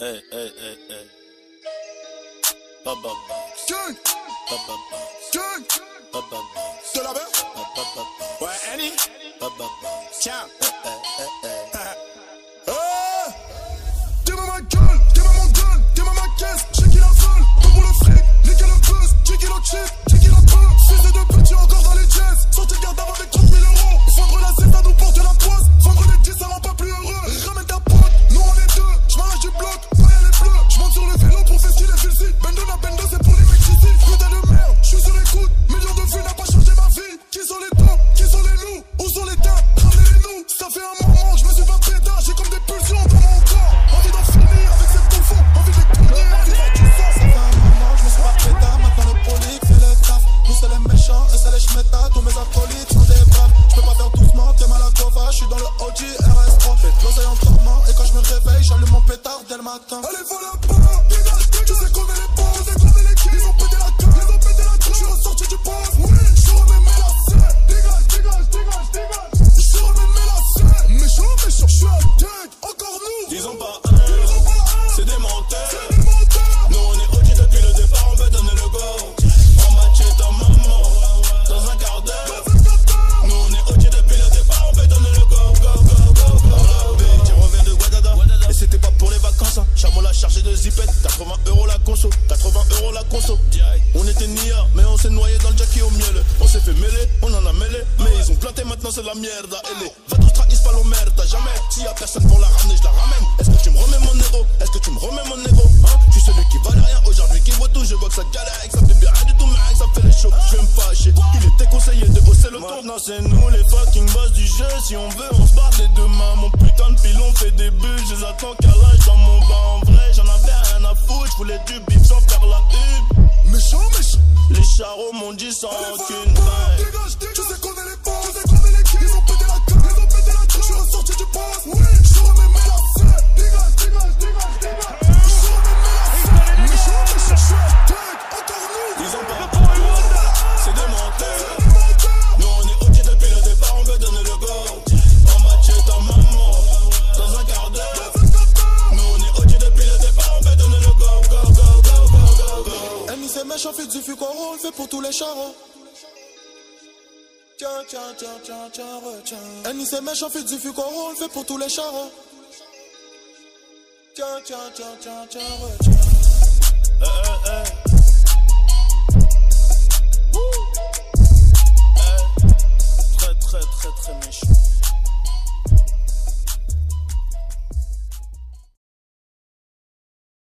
Hey, hey, hey, hey. Bubba Box. Turn. Bubba Box. Turn. Bubba Box. Tu l'as bien? Bubba Box. Ouais, Annie? Bubba Box. Tiens. Hey, hey, hey, hey. Allez, voilà chargé de zipette. 80 euros la conso, 80 euros la conso. On était nia, mais on s'est noyé dans le jackie au miel. On s'est fait mêler, on en a mêlé. Mais ils ont planté, maintenant c'est la merde. Et les vatos trahissent pas l'omerta, jamais. S'il y a personne pour la ramener, je la ramène. Est-ce que tu me remets mon héros Est-ce que tu me remets mon héros hein? Je suis celui qui valait rien aujourd'hui, qui voit tout. Je vois que ça galère, que ça fait bien rien du tout, mais ça fait les choses. Je vais me fâcher. Il était conseillé de hausser le ton. Maintenant c'est nous les fucking boss du jeu. Si on veut, on se barre les deux mains. Mon putain de pilon fait des bulles. Je les attends qu'à l'âge dans mon bain. Foutre. Je voulais du bif sans faire la une. méchant, méchant, Les charros m'ont dit sans aucune voilà Du fuco, on fait pour tous les charros. Tiens, tiens, tiens, tiens, tiens, retiens. Du fuco, on fait pour tous les charros. Tiens, tiens, tiens, tiens, tiens, retiens. Eh, eh, eh.